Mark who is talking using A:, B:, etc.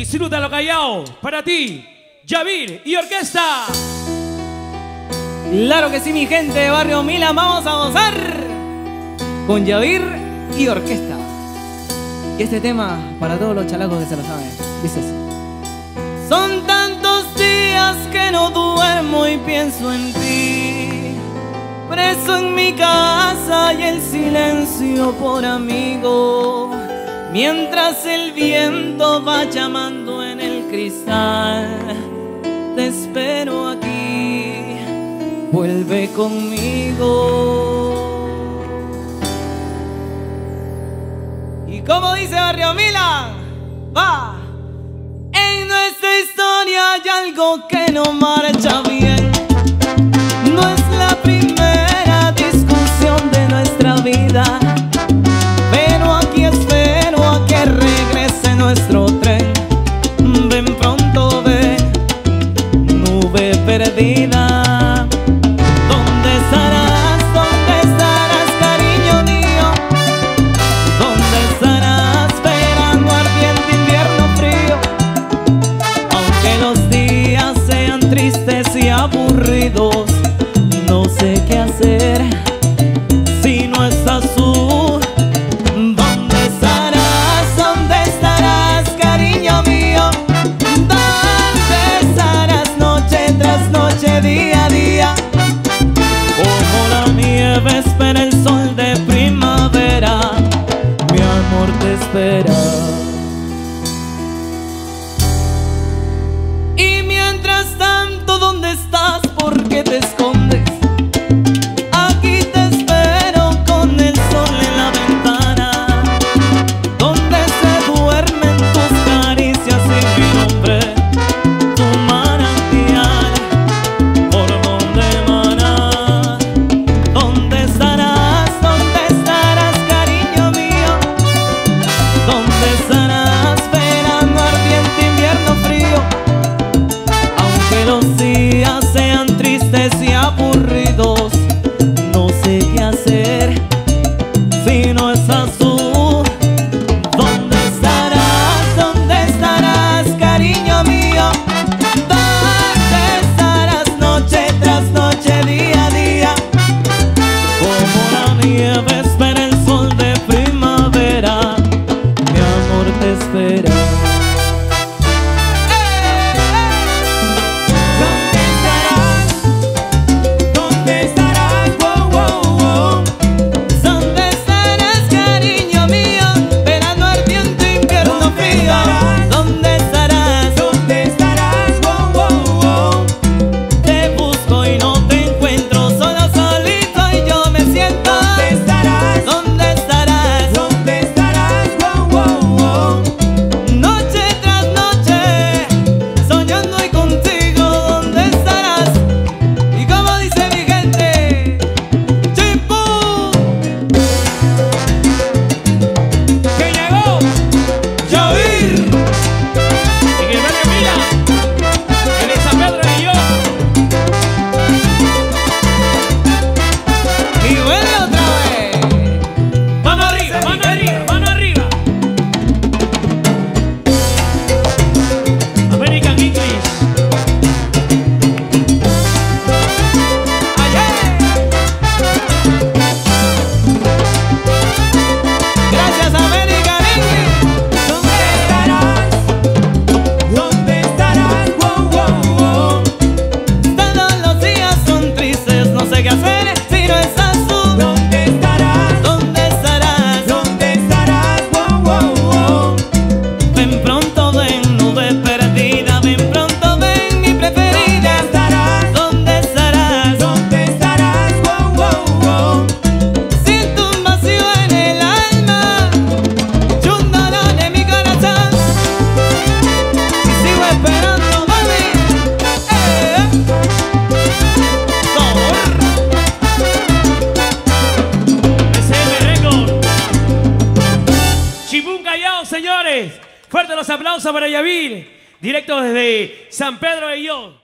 A: Disfrútalo callao. Para ti, Yavir y orquesta.
B: Claro que sí, mi gente de Barrio Mila. Vamos a gozar con Yavir y orquesta. Y este tema para todos los chalacos que se lo saben. Dice así. Son tantos días que no duermo y pienso en ti. Preso en mi casa y el silencio por amigos Mientras el viento va llamando en el cristal, te espero aquí, vuelve conmigo. Y como dice Barrio Mila, va, en nuestra historia hay algo que no marcha bien. No es la primera discusión de nuestra vida. estuve perdida. ¿Dónde estarás? ¿Dónde estarás, cariño mío? ¿Dónde estarás, verano ardiente, invierno frío? Aunque los días sean tristes y aburridos, no sé qué
A: it señores. Fuerte los aplausos para Yavir, directo desde San Pedro de Yo.